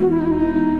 Música